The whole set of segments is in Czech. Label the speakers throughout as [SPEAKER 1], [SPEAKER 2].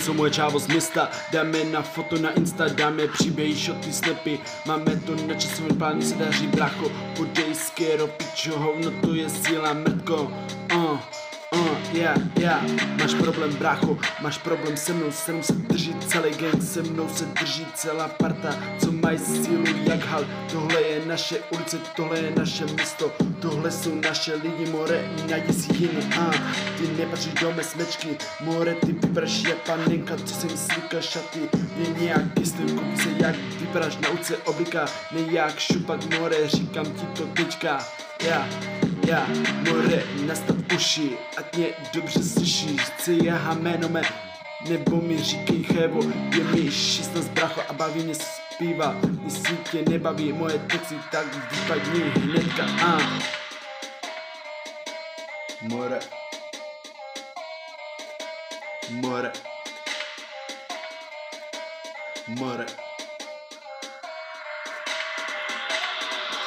[SPEAKER 1] jsou moje čávo z města, dáme na foto na Insta, dáme příběhy, šoty, snapy, máme to na časovém plánu, se daří bracho, podej skero, pičo, hovno, to je síla, mrtko, uh. Yeah, yeah, máš problém brácho, máš problém se mnou, se mnou se drží celý gang, se mnou se drží celá parta, co mají sílu jak hal, tohle je naše ulice, tohle je naše město, tohle jsou naše lidi, more, najdi si jiný, a. Uh, ty nepatříš do mé smečky, more, ty vypadáš jak panenka, co se mi slíka šaty, je nějak jestli se jak vypadáš na ulice oblika, ne jak šupak more, říkám ti to teďka, yeah. Já, more, nastav uši, ať mě dobře slyšíš, chci já jménome, nebo mi říkej chévo, je mi 16 bracho a baví mě zpívat, jestli tě nebaví moje texty, tak vypadni hnedka, a. More. More. More.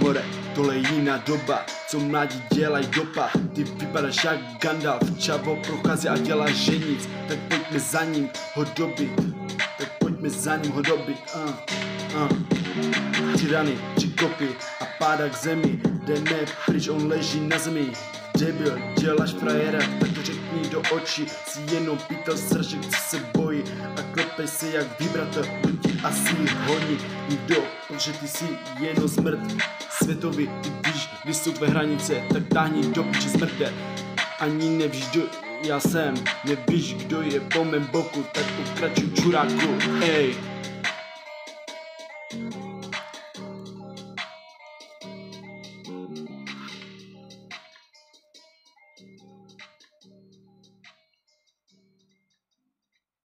[SPEAKER 1] More, tohle je jiná doba, co mladí dělají dopa? Ty vypadáš jak Gandalf, čavo prochází a dělá ženic Tak pojďme za ním ho dobit, tak pojďme za ním ho dobit uh, uh. Tyrany, tři kopy a pádá k zemi. Jdeme pryč, on leží na zemi. Debil, děláš frajera, tak to řekni do očí. Si jenom pýtal sršek, co se bojí. A klepej se jak kdo ti asi honí. Nikdo, protože ty jsi jenom smrt světovi Ty víš, kdy jsou tvé hranice, tak táhni do piči smrte. Ani nevždy já jsem, nevíš kdo je po mém boku, tak pokračuj čuráku, hej.